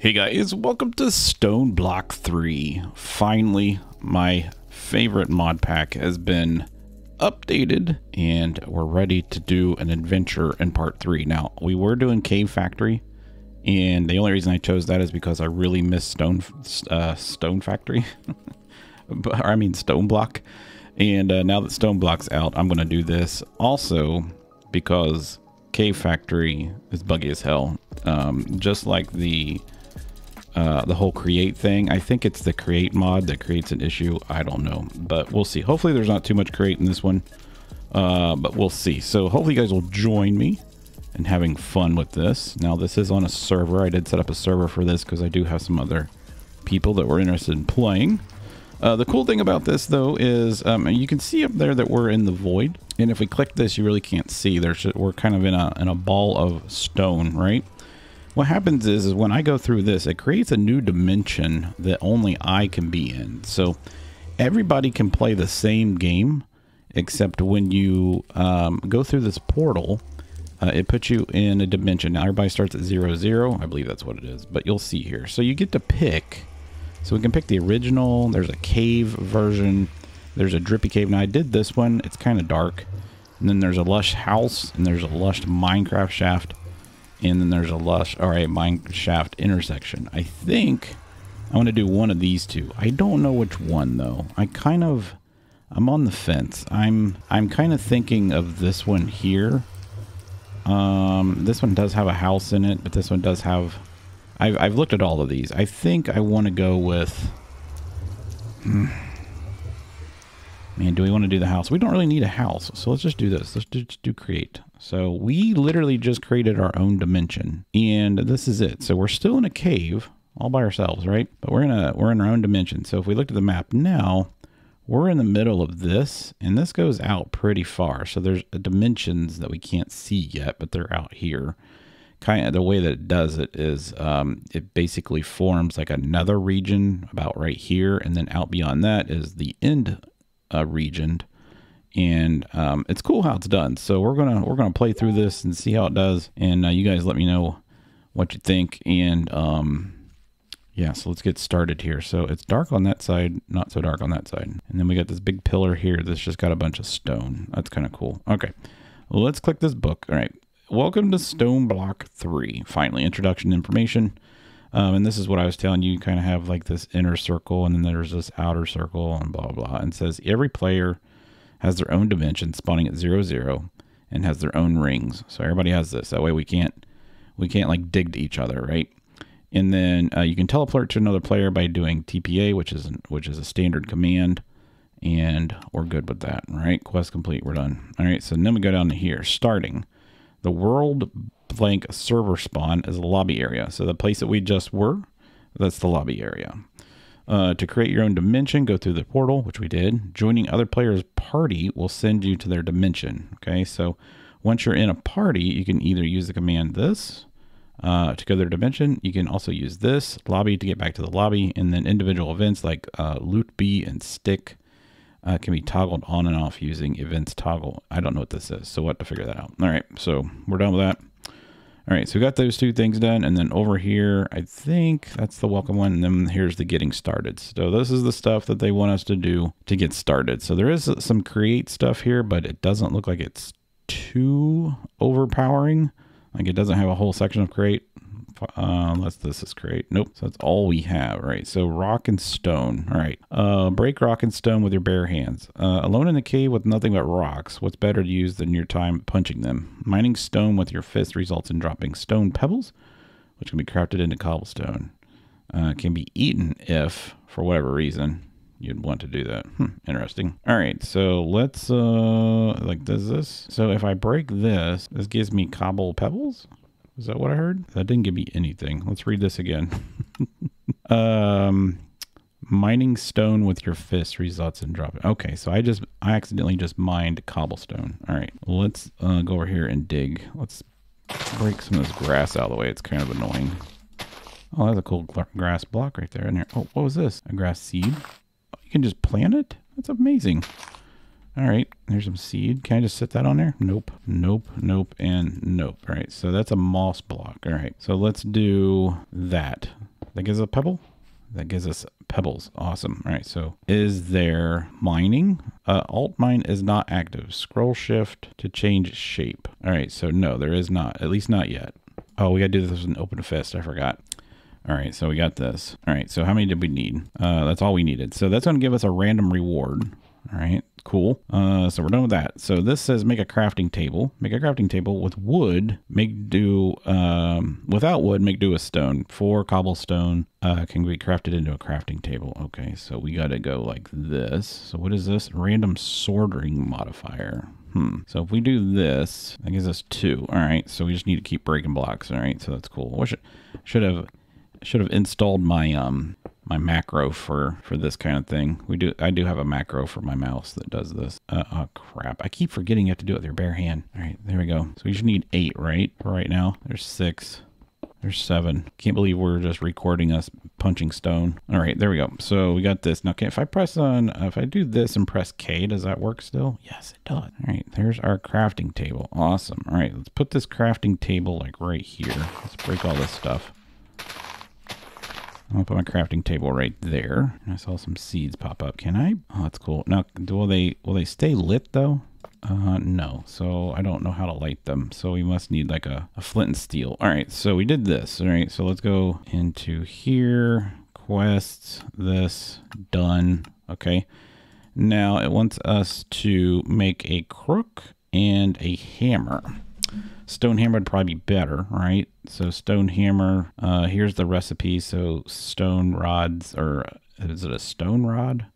Hey guys, welcome to Stone Block 3. Finally, my favorite mod pack has been updated and we're ready to do an adventure in part 3. Now, we were doing Cave Factory and the only reason I chose that is because I really miss Stone uh, Stone Factory. but, I mean Stone Block. And uh, now that Stone Block's out, I'm going to do this also because Cave Factory is buggy as hell. Um, just like the uh, the whole create thing. I think it's the create mod that creates an issue. I don't know, but we'll see. Hopefully there's not too much create in this one, uh, but we'll see. So hopefully you guys will join me in having fun with this. Now this is on a server. I did set up a server for this because I do have some other people that were interested in playing. Uh, the cool thing about this though is um, you can see up there that we're in the void. And if we click this, you really can't see. There's we're kind of in a in a ball of stone, right? What happens is, is when I go through this, it creates a new dimension that only I can be in. So everybody can play the same game, except when you um, go through this portal, uh, it puts you in a dimension. Now everybody starts at zero zero. I believe that's what it is, but you'll see here. So you get to pick. So we can pick the original. There's a cave version. There's a drippy cave. Now I did this one. It's kind of dark. And then there's a lush house and there's a lush Minecraft shaft and then there's a lush or a mine shaft intersection. I think I want to do one of these two. I don't know which one though. I kind of I'm on the fence. I'm I'm kind of thinking of this one here. Um, this one does have a house in it, but this one does have. I've I've looked at all of these. I think I want to go with. Man, do we want to do the house? We don't really need a house, so let's just do this. Let's just do create. So we literally just created our own dimension, and this is it. So we're still in a cave all by ourselves, right? But we're in a we're in our own dimension. So if we look at the map now, we're in the middle of this, and this goes out pretty far. So there's dimensions that we can't see yet, but they're out here. Kind of the way that it does it is um, it basically forms like another region about right here, and then out beyond that is the end uh, region, and um, it's cool how it's done. So we're gonna we're gonna play through this and see how it does, and uh, you guys let me know what you think. And um, yeah, so let's get started here. So it's dark on that side, not so dark on that side, and then we got this big pillar here that's just got a bunch of stone. That's kind of cool. Okay, well, let's click this book. All right, welcome to Stone Block Three. Finally, introduction information. Um, and this is what I was telling you. You kind of have like this inner circle, and then there's this outer circle, and blah, blah. And says every player has their own dimension spawning at zero, zero, and has their own rings. So everybody has this. That way we can't, we can't like dig to each other, right? And then uh, you can teleport to another player by doing TPA, which is which is a standard command, and we're good with that, right? Quest complete. We're done. All right. So then we go down to here, starting the world blank server spawn is a lobby area. So the place that we just were, that's the lobby area. Uh, to create your own dimension, go through the portal, which we did. Joining other players' party will send you to their dimension. Okay, so once you're in a party, you can either use the command this uh, to go to their dimension. You can also use this lobby to get back to the lobby, and then individual events like uh, loot B and stick uh, can be toggled on and off using events toggle. I don't know what this is, so what to figure that out. All right, so we're done with that. All right, so we got those two things done. And then over here, I think that's the welcome one. And then here's the getting started. So this is the stuff that they want us to do to get started. So there is some create stuff here, but it doesn't look like it's too overpowering. Like it doesn't have a whole section of create uh, unless this is great. Nope. So that's all we have, right? So rock and stone. All right. Uh, break rock and stone with your bare hands. Uh, alone in the cave with nothing but rocks. What's better to use than your time punching them? Mining stone with your fist results in dropping stone pebbles, which can be crafted into cobblestone. Uh, can be eaten if, for whatever reason, you'd want to do that. Hmm, interesting. All right, so let's, uh, like, does this? So if I break this, this gives me cobble pebbles? Is that what I heard? That didn't give me anything. Let's read this again. um, mining stone with your fist results in dropping. Okay, so I just I accidentally just mined cobblestone. All right, let's uh, go over here and dig. Let's break some of this grass out of the way. It's kind of annoying. Oh, that's a cool grass block right there in here. Oh, what was this? A grass seed? Oh, you can just plant it? That's amazing. All right, there's some seed. Can I just set that on there? Nope, nope, nope, and nope. All right, so that's a moss block. All right, so let's do that. That gives us a pebble? That gives us pebbles. Awesome. All right. So is there mining? Uh, alt mine is not active. Scroll shift to change shape. All right. So no, there is not. At least not yet. Oh, we got to do this with an open fist. I forgot. All right, so we got this. All right, so how many did we need? Uh, that's all we needed. So that's to give us a random reward. All right, cool. Uh, so we're done with that. So this says make a crafting table. Make a crafting table with wood. Make do um, without wood. Make do with stone. Four cobblestone uh, can be crafted into a crafting table. Okay, so we got to go like this. So what is this? Random sorting modifier. Hmm. So if we do this, that gives us two. All right. So we just need to keep breaking blocks. All right. So that's cool. What should should have should have installed my um my macro for for this kind of thing. We do I do have a macro for my mouse that does this. Uh, oh crap! I keep forgetting you have to do it with your bare hand. All right, there we go. So we just need eight, right? For right now, there's six. There's seven. Can't believe we're just recording us punching stone. All right, there we go. So we got this. Now, if I press on, if I do this and press K, does that work still? Yes, it does. All right, there's our crafting table. Awesome. All right, let's put this crafting table like right here. Let's break all this stuff. I'll put my crafting table right there. I saw some seeds pop up. Can I? Oh, that's cool. Now, will they will they stay lit though? Uh, no. So I don't know how to light them. So we must need like a, a flint and steel. All right. So we did this. All right. So let's go into here. Quests. This. Done. Okay. Now it wants us to make a crook and a hammer. Stone hammer would probably be better, right? So stone hammer, uh, here's the recipe. So stone rods, or is it a stone rod?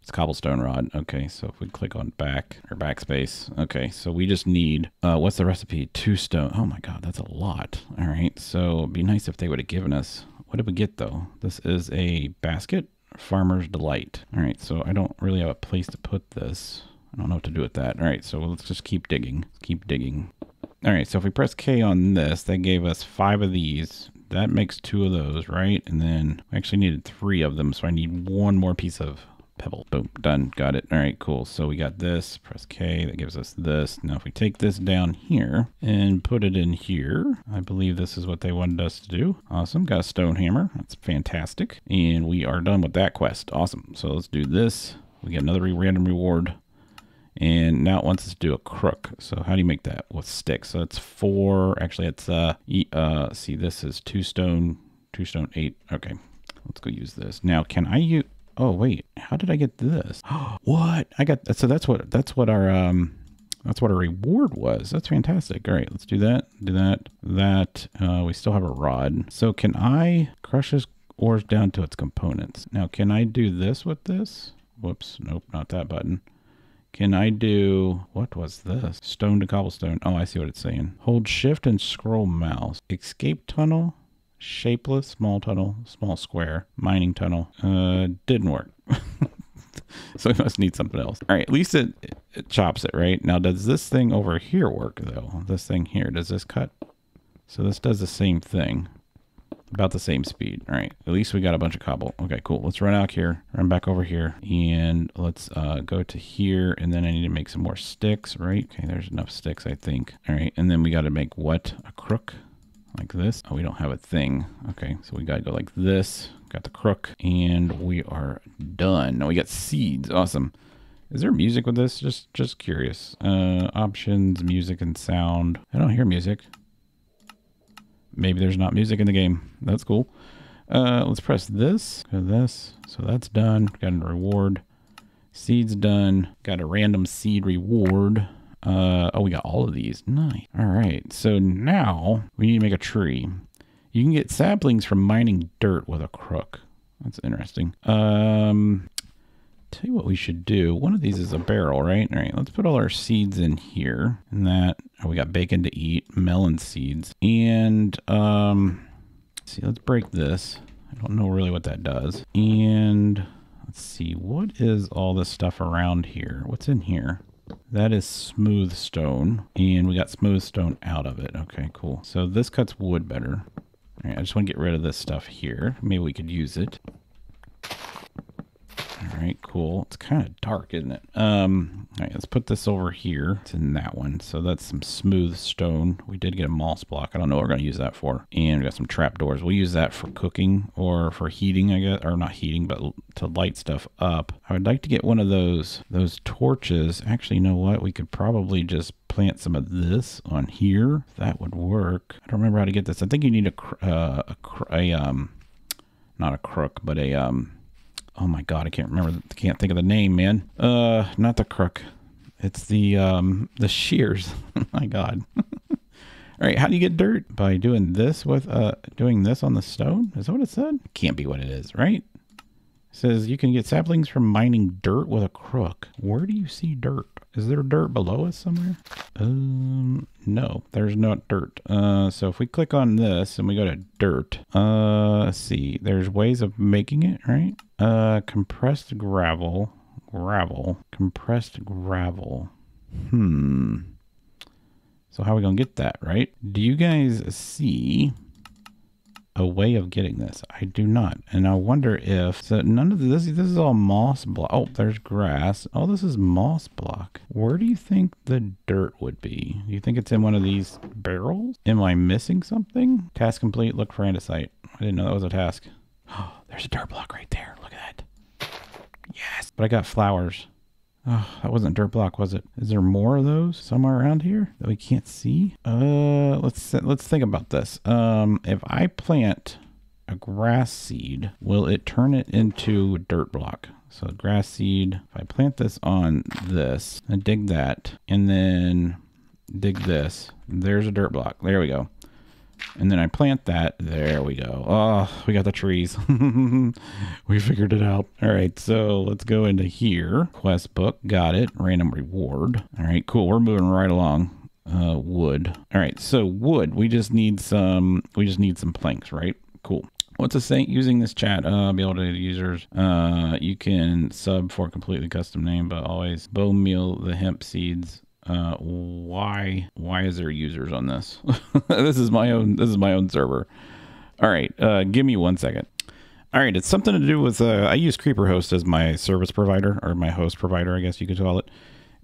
It's cobblestone rod. Okay, so if we click on back or backspace. Okay, so we just need, uh, what's the recipe? Two stone. Oh my God, that's a lot. All right, so it'd be nice if they would have given us, what did we get though? This is a basket, Farmer's Delight. All right, so I don't really have a place to put this. I don't know what to do with that. All right, so let's just keep digging. Keep digging. All right, so if we press K on this, that gave us five of these. That makes two of those, right? And then we actually needed three of them, so I need one more piece of pebble. Boom, done, got it. All right, cool. So we got this, press K, that gives us this. Now if we take this down here and put it in here, I believe this is what they wanted us to do. Awesome, got a stone hammer, that's fantastic. And we are done with that quest, awesome. So let's do this. We get another random reward and now it wants us to do a crook. So how do you make that with sticks? So it's four. Actually, it's uh, uh see, this is two stone, two stone eight. Okay, let's go use this. Now, can I use? Oh wait, how did I get this? what? I got so that's what that's what our um that's what our reward was. That's fantastic. All right, let's do that. Do that. That uh, we still have a rod. So can I crush this ores down to its components? Now, can I do this with this? Whoops, nope, not that button. Can I do, what was this? Stone to cobblestone. Oh, I see what it's saying. Hold shift and scroll mouse. Escape tunnel, shapeless, small tunnel, small square, mining tunnel. Uh, didn't work. so we must need something else. All right, at least it, it, chops it, right? Now, does this thing over here work, though? This thing here, does this cut? So this does the same thing. About the same speed. All right. At least we got a bunch of cobble. Okay, cool. Let's run out here, run back over here, and let's uh, go to here. And then I need to make some more sticks, right? Okay, there's enough sticks, I think. All right. And then we got to make what? A crook like this. Oh, we don't have a thing. Okay, so we got to go like this. Got the crook, and we are done. Now we got seeds. Awesome. Is there music with this? Just just curious. Uh, options, music, and sound. I don't hear music maybe there's not music in the game. That's cool. Uh, let's press this. this. So that's done. Got a reward. Seeds done. Got a random seed reward. Uh, oh, we got all of these. Nice. All right. So now we need to make a tree. You can get saplings from mining dirt with a crook. That's interesting. Um, Tell you what we should do. One of these is a barrel, right? All right, let's put all our seeds in here. And that, oh, we got bacon to eat, melon seeds. And, um, see, let's break this. I don't know really what that does. And let's see, what is all this stuff around here? What's in here? That is smooth stone. And we got smooth stone out of it. Okay, cool. So this cuts wood better. I just want to get rid of this stuff here. Maybe we could use it. All right, cool. It's kind of dark, isn't it? Um, all right, let's put this over here. It's in that one. So that's some smooth stone. We did get a moss block. I don't know what we're going to use that for. And we got some trap doors. We'll use that for cooking or for heating, I guess, or not heating, but to light stuff up. I would like to get one of those those torches. Actually, you know what? We could probably just plant some of this on here. That would work. I don't remember how to get this. I think you need a, uh, a, a um, not a crook, but a um, oh my god, I can't remember. Can't think of the name, man. Uh, not the crook. It's the um the shears. my god. All right, how do you get dirt? By doing this with uh doing this on the stone? Is that what it said? Can't be what it is, right? Says you can get saplings from mining dirt with a crook. Where do you see dirt? Is there dirt below us somewhere? Um, no, there's not dirt. Uh, so if we click on this and we go to dirt, uh, let's see, there's ways of making it, right? Uh, compressed gravel, gravel, compressed gravel. Hmm. So how are we going to get that, right? Do you guys see a way of getting this. I do not. And I wonder if so none of this this is all moss block. Oh, there's grass. Oh, this is moss block. Where do you think the dirt would be? Do you think it's in one of these barrels? Am I missing something? Task complete. Look for andesite. I didn't know that was a task. Oh, there's a dirt block right there. Look at that. Yes. But I got flowers. Oh, that wasn't dirt block, was it? Is there more of those somewhere around here that we can't see? Uh, let's let's think about this. Um, if I plant a grass seed, will it turn it into dirt block? So grass seed, if I plant this on this and dig that, and then dig this, there's a dirt block. There we go. And then I plant that. There we go. Oh, we got the trees. we figured it out. All right, so let's go into here. Quest book. Got it. Random reward. All right, cool. We're moving right along. Uh, wood. All right, so wood. We just need some. We just need some planks, right? Cool. What's a saying? Using this chat, uh, be able to users. Uh, you can sub for completely custom name, but always bone meal the hemp seeds uh, why why is there users on this? this is my own this is my own server. All right, uh, give me one second. All right, it's something to do with uh, I use CreeperHost as my service provider or my host provider, I guess you could call it.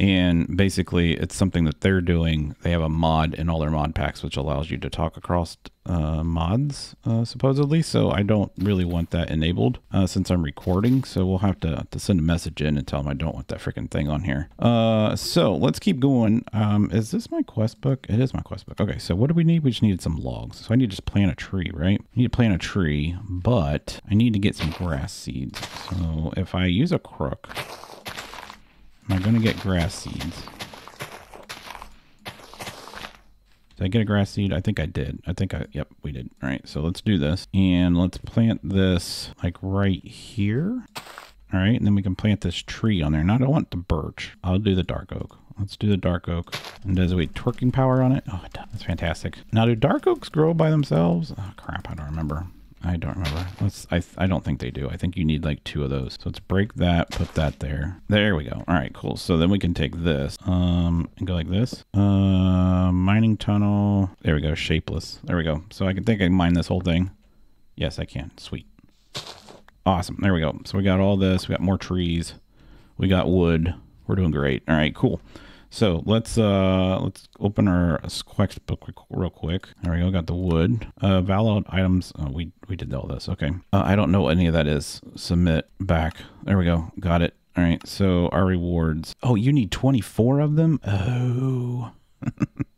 And basically, it's something that they're doing. They have a mod in all their mod packs, which allows you to talk across uh, mods, uh, supposedly. So I don't really want that enabled uh, since I'm recording. So we'll have to, to send a message in and tell them I don't want that freaking thing on here. Uh, so let's keep going. Um, is this my quest book? It is my quest book. Okay, so what do we need? We just needed some logs. So I need to just plant a tree, right? I need to plant a tree, but I need to get some grass seeds. So if I use a crook, Am I going to get grass seeds? Did I get a grass seed? I think I did. I think I, yep, we did. All right, so let's do this. And let's plant this like right here. All right, and then we can plant this tree on there. Now I don't want the birch. I'll do the dark oak. Let's do the dark oak. And does it wait twerking power on it? Oh, it does. That's fantastic. Now, do dark oaks grow by themselves? Oh, crap, I don't remember. I don't remember. Let's. I. I don't think they do. I think you need like two of those. So let's break that. Put that there. There we go. All right. Cool. So then we can take this. Um. And go like this. Uh. Mining tunnel. There we go. Shapeless. There we go. So I can think I can mine this whole thing. Yes, I can. Sweet. Awesome. There we go. So we got all this. We got more trees. We got wood. We're doing great. All right. Cool. So let's uh let's open our quest book real quick. There we go. Got the wood. Uh, valid items. Oh, we we did all this. Okay. Uh, I don't know what any of that is. Submit back. There we go. Got it. All right. So our rewards. Oh, you need 24 of them. Oh.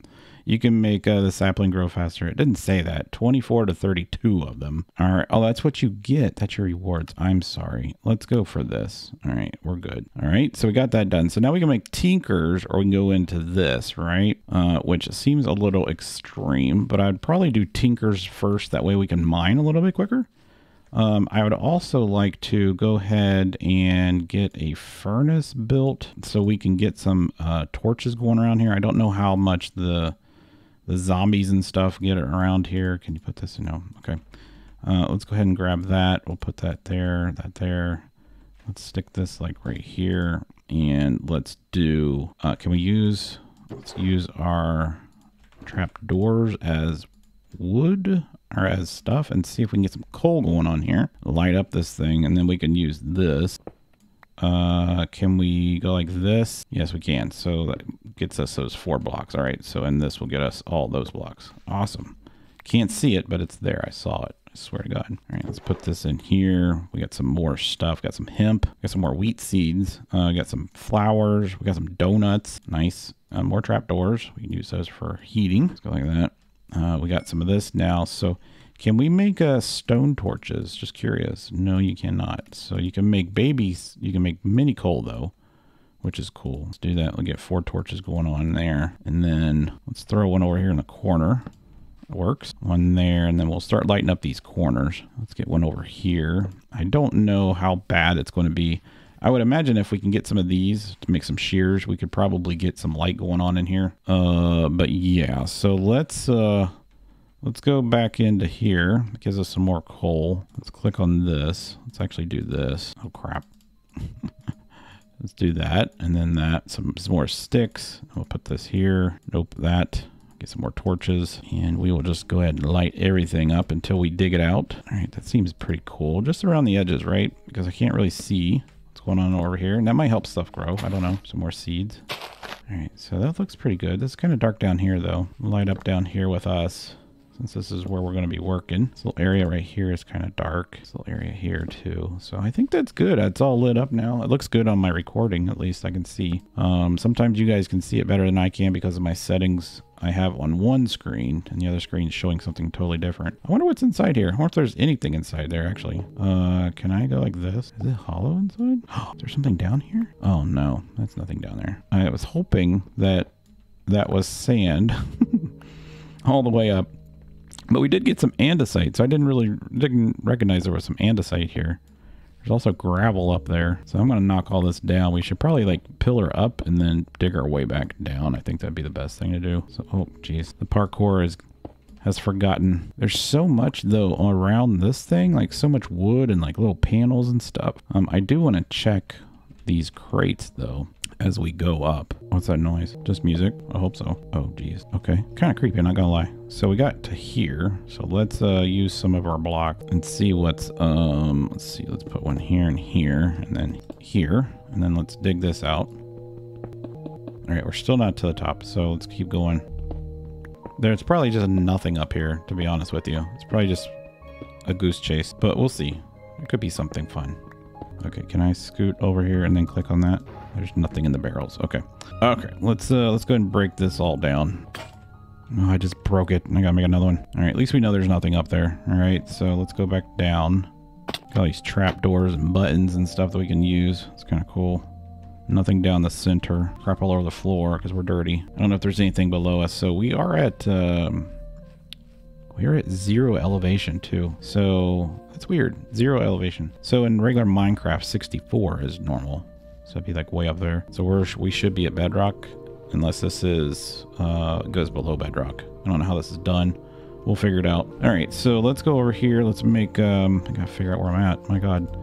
You can make uh, the sapling grow faster. It didn't say that. 24 to 32 of them. All right. Oh, that's what you get. That's your rewards. I'm sorry. Let's go for this. All right. We're good. All right. So we got that done. So now we can make tinkers or we can go into this, right? Uh, which seems a little extreme, but I'd probably do tinkers first. That way we can mine a little bit quicker. Um, I would also like to go ahead and get a furnace built so we can get some uh, torches going around here. I don't know how much the the zombies and stuff get around here. Can you put this? in? No. Okay. Uh, let's go ahead and grab that. We'll put that there, that there. Let's stick this like right here. And let's do, uh, can we use, let's use our trap doors as wood or as stuff and see if we can get some coal going on here. Light up this thing and then we can use this Uh, can we go like this? Yes, we can. So that gets us those four blocks. All right. So, and this will get us all those blocks. Awesome. Can't see it, but it's there. I saw it. I swear to God. All right, let's put this in here. We got some more stuff. Got some hemp. Got some more wheat seeds. Uh, got some flowers. We got some donuts. Nice. Uh, more trapdoors. We can use those for heating. Let's go like that. Uh, we got some of this now. So can we make uh, stone torches? Just curious. No, you cannot. So you can make babies. You can make mini coal though, which is cool. Let's do that. We'll get four torches going on there. And then let's throw one over here in the corner works. One there, and then we'll start lighting up these corners. Let's get one over here. I don't know how bad it's going to be. I would imagine if we can get some of these to make some shears, we could probably get some light going on in here. Uh, but yeah, so let's uh, let's go back into here. It gives us some more coal. Let's click on this. Let's actually do this. Oh crap. let's do that, and then that. Some, some more sticks. We'll put this here. Nope, that. Get some more torches and we will just go ahead and light everything up until we dig it out. All right, that seems pretty cool. Just around the edges, right? Because I can't really see going on over here. And that might help stuff grow. I don't know. Some more seeds. All right, so that looks pretty good. This is kind of dark down here though. Light up down here with us since this is where we're going to be working. This little area right here is kind of dark. This little area here too. So I think that's good. It's all lit up now. It looks good on my recording, at least I can see. Um, sometimes you guys can see it better than I can because of my settings I have on one screen and the other screen is showing something totally different. I wonder what's inside here. I wonder if there's anything inside there actually. Uh, can I go like this? Is it hollow inside? is there something down here? Oh no, that's nothing down there. I was hoping that that was sand all the way up but we did get some andesite, so I didn't really didn't recognize there was some andesite here. There's also gravel up there. So I'm going to knock all this down. We should probably like pillar up and then dig our way back down. I think that'd be the best thing to do. So, oh, geez. The parkour is has forgotten. There's so much though around this thing, like so much wood and like little panels and stuff. Um, I do want to check these crates though as we go up. What's that noise? Just music? I hope so. Oh, geez. Okay. Kind of creepy, not gonna lie. So we got to here. So let's uh, use some of our block and see what's, um, let's see, let's put one here and here and then here. And then let's dig this out. All right, we're still not to the top, so let's keep going. There's probably just nothing up here, to be honest with you. It's probably just a goose chase, but we'll see. It could be something fun. Okay, can I scoot over here and then click on that? There's nothing in the barrels. Okay. Okay, let's uh let's go ahead and break this all down. Oh, I just broke it. I gotta make another one. All right, at least we know there's nothing up there. All right, so let's go back down. Got all these trap doors and buttons and stuff that we can use. It's kind of cool. Nothing down the center. Crap all over the floor because we're dirty. I don't know if there's anything below us. So we are at um, we're at zero elevation too. So that's weird. Zero elevation. So in regular Minecraft, 64 is normal. So it'd be like way up there. So we're, we should be at bedrock unless this is, uh, goes below bedrock. I don't know how this is done. We'll figure it out. All right, so let's go over here. Let's make, um, I gotta figure out where I'm at. My God.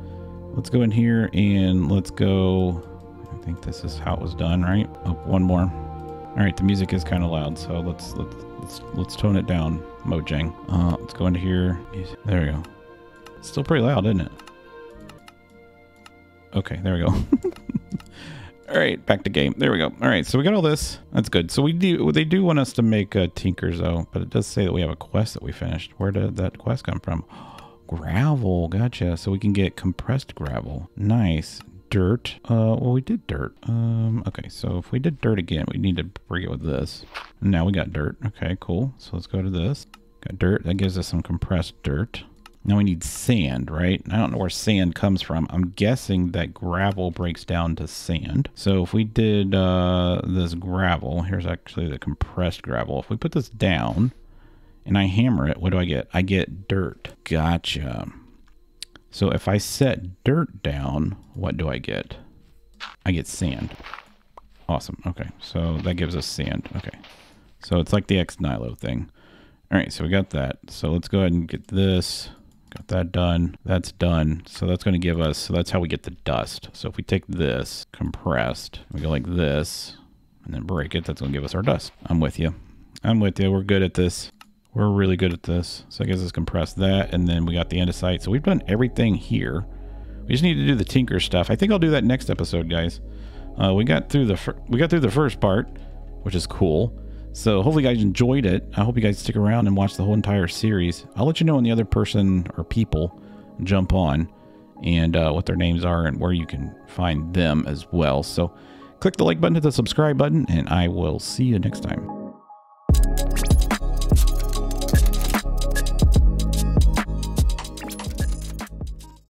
Let's go in here and let's go, I think this is how it was done, right? Oh, one more. All right, the music is kind of loud, so let's, let's, let's, let's tone it down, Mojang. Uh, let's go into here. There we go. It's still pretty loud, isn't it? Okay, there we go. all right, back to game. There we go. All right, so we got all this. That's good. So we do. They do want us to make uh, tinkers though, but it does say that we have a quest that we finished. Where did that quest come from? gravel. Gotcha. So we can get compressed gravel. Nice. Dirt. Uh, well, we did dirt. Um, okay. So if we did dirt again, we need to bring it with this. Now we got dirt. Okay, cool. So let's go to this. Got dirt. That gives us some compressed dirt. Now we need sand, right? I don't know where sand comes from. I'm guessing that gravel breaks down to sand. So if we did uh, this gravel, here's actually the compressed gravel. If we put this down and I hammer it, what do I get? I get dirt. Gotcha. So if I set dirt down, what do I get? I get sand. Awesome. Okay. So that gives us sand. Okay. So it's like the Ex Nihilo thing. All right. So we got that. So let's go ahead and get this. Got that done. That's done. So that's going to give us, so that's how we get the dust. So if we take this compressed, we go like this and then break it, that's going to give us our dust. I'm with you. I'm with you. We're good at this. We're really good at this. So I guess let's compress that. And then we got the andesite. So we've done everything here. We just need to do the tinker stuff. I think I'll do that next episode, guys. Uh, we got through the we got through the first part, which is cool. So hopefully you guys enjoyed it. I hope you guys stick around and watch the whole entire series. I'll let you know when the other person or people jump on and uh, what their names are and where you can find them as well. So click the like button, hit the subscribe button, and I will see you next time.